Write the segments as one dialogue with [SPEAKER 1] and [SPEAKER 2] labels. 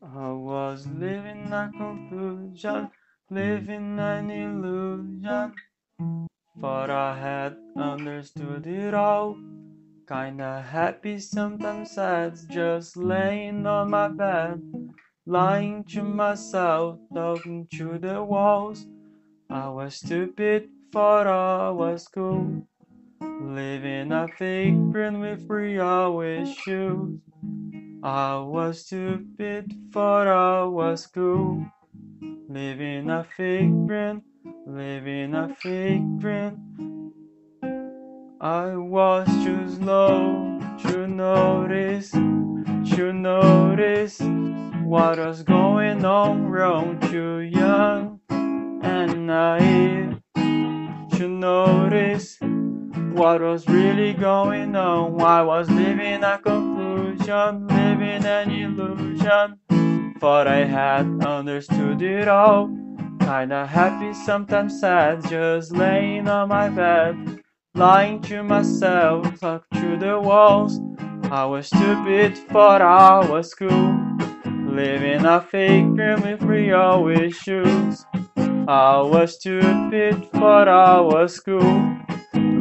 [SPEAKER 1] I was living a confusion, living an illusion. But I had understood it all. Kinda happy, sometimes sad, just laying on my bed, lying to myself, talking to the walls. I was stupid, thought I was cool, living a fake friend with real issues. I was stupid, for I was cool. Living a fake dream, living a fake dream. I was too slow to notice, to notice what was going on wrong. Too young and naive to notice what was really going on. I was living a confusion, living an illusion. Thought I had understood it all. Kinda happy, sometimes sad, just laying on my bed, lying to myself, talk to the walls. I was stupid, thought I was cool, living a fake dream with real issues. I was stupid, thought I was cool.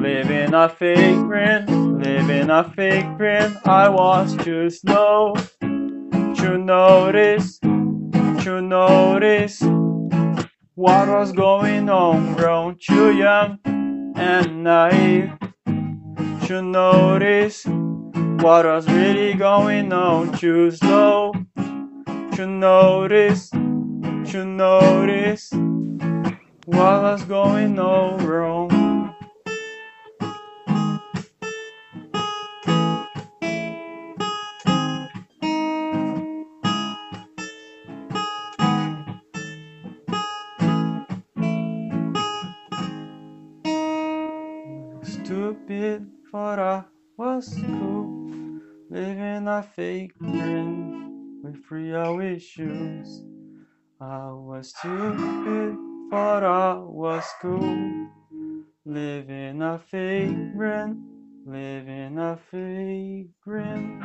[SPEAKER 1] Living a fake dream, living a fake dream. I was too slow to notice, to notice what was going on wrong. Too young and naive to notice what was really going on. Too slow to notice, to notice what was going on wrong. Stupid, thought I was cool, living a fake dream with real issues. I was stupid, thought I was cool, living a fake dream, living a fake dream.